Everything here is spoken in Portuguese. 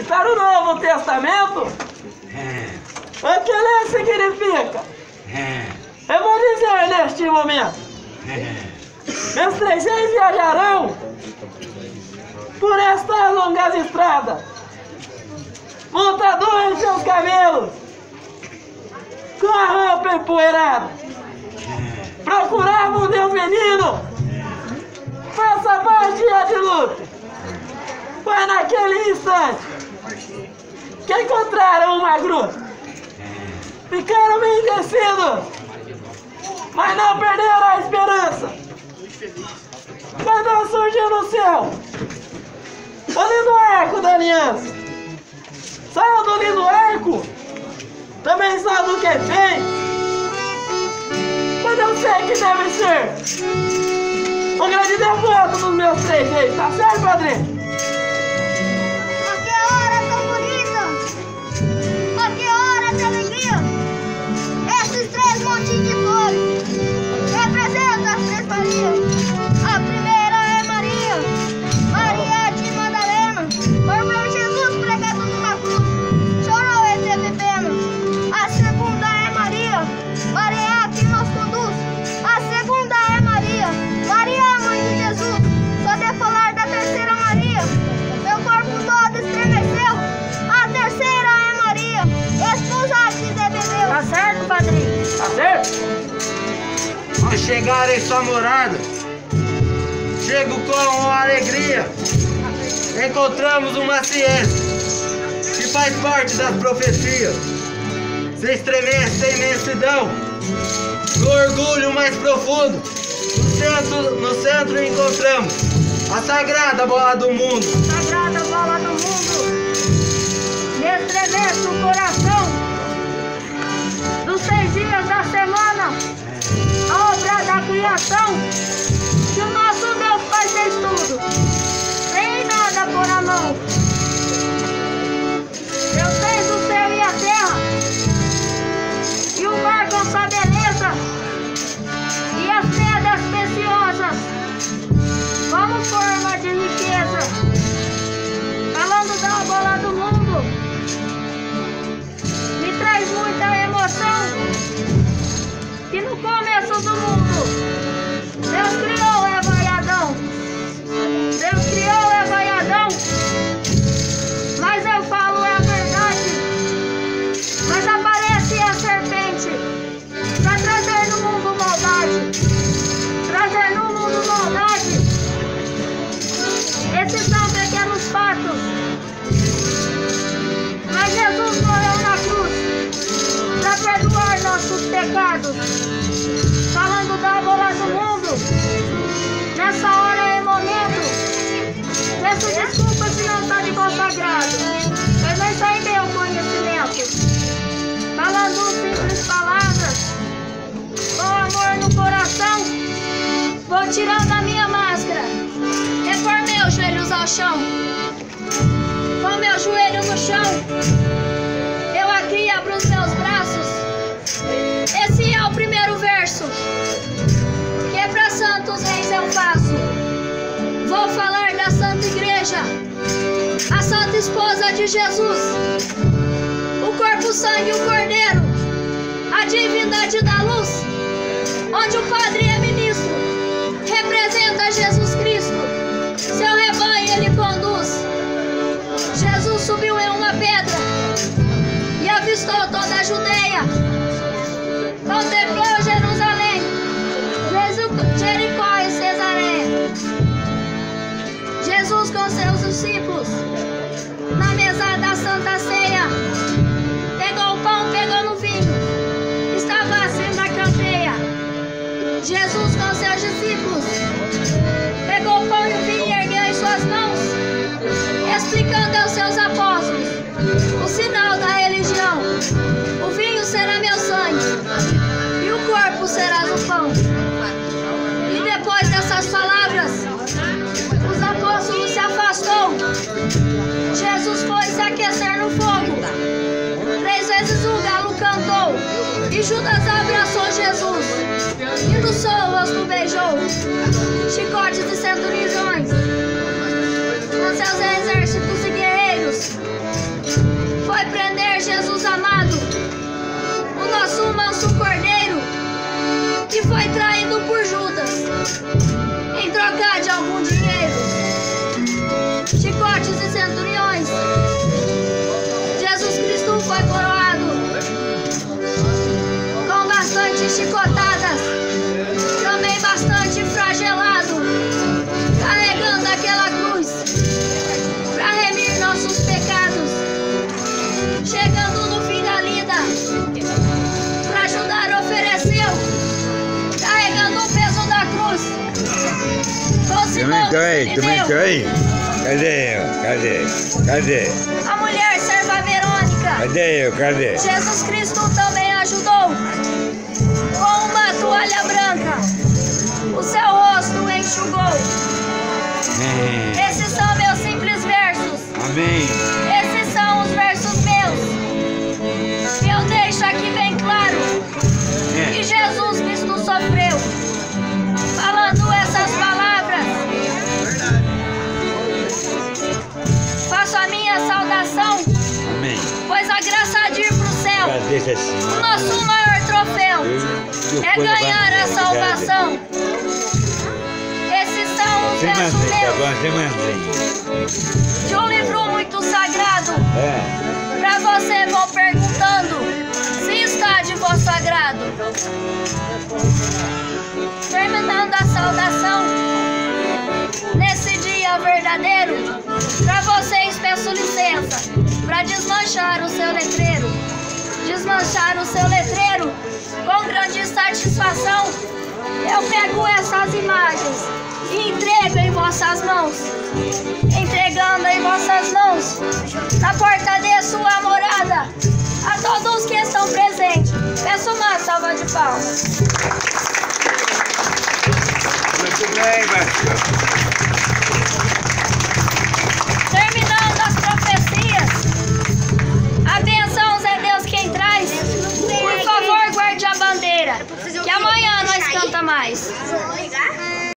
Está no Novo Testamento? É, O que ele significa? é, Eu vou dizer neste momento. é. Meus três reis viajarão por estas longas estradas, montador em seus camelos, com a roupa empoeirada. Procuravam Deus menino, faça mais dia de luta. Foi naquele instante que encontraram uma gruta. Ficaram envelhecidos, mas não perderam a esperança. Quando surgiu no céu o lindo arco da aliança, saiu do lindo arco, também sabe o que fez. Mas eu sei que deve ser um grande devoto dos meus três reis, tá certo, padrinho? Chegar em sua morada, chego com alegria. Encontramos uma ciência que faz parte das profecias. Se estremece a imensidão, no orgulho mais profundo. No centro, no centro encontramos a sagrada bola do mundo. Sagrada bola do mundo, me estremece o coração da criação, que o nosso Deus faz fez tudo, sem nada por a mão. Deus fez o céu e a terra, e o mar com sua beleza, e as pedras preciosas, como forma de riqueza. Falando da bola do mundo, me traz muita emoção. Que no começo desculpa se não está de consagrado, mas não está em meu conhecimento. Falando simples palavras, com amor no coração, vou tirando a minha máscara. Repor meus joelhos ao chão. Com meu joelho no chão, a Santa Esposa de Jesus. O corpo, sangue e o cordeiro, a divindade da luz, onde o Padre é ministro, representa Jesus Cristo. Seu rebanho ele conduz. Jesus subiu em uma pedra e avistou toda a Judeia. Contemplou Jerusalém, Jericó e Cesareia. Jesus com seus discípulos Com seus discípulos pegou o pão e o vinho e ergueu em suas mãos, explicando aos seus apóstolos o sinal da religião. O vinho será meu sangue e o corpo será o pão. E depois dessas palavras, os apóstolos se afastou. Jesus foi se aquecer no fogo. Três vezes o galo cantou e Judas abraçou Jesus chicotes e centurizões, com seus exércitos e guerreiros, foi prender Jesus amado, o nosso manso cordeiro, que foi traído por Judas, em troca de algum dinheiro, chicotes e centuriões, Jesus Cristo foi coroado, com bastante chicotada. Aí? Tu aí? Cadê eu? Cadê? Cadê? A mulher serva Verônica. Cadê eu? Cadê? Jesus Cristo também ajudou. Com uma toalha branca, o seu rosto enxugou. Amém. Esses são meus simples versos. Amém. A graça de ir pro céu, assim? o nosso maior troféu, é ganhar a salvação. Esses são os versos meus de um livro muito sagrado. É. Pra você vou perguntando se está de vosso agrado. Terminando a saudação, nesse dia verdadeiro, desmanchar o seu letreiro. Desmanchar o seu letreiro com grande satisfação. Eu pego essas imagens e entrego em vossas mãos. Entregando em vossas mãos, na porta de sua morada, a todos que estão presentes, peço uma salva de palmas. Muito bem.